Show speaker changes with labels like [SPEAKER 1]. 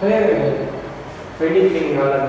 [SPEAKER 1] Ayan, ayan. Pwede cleaning nga lang.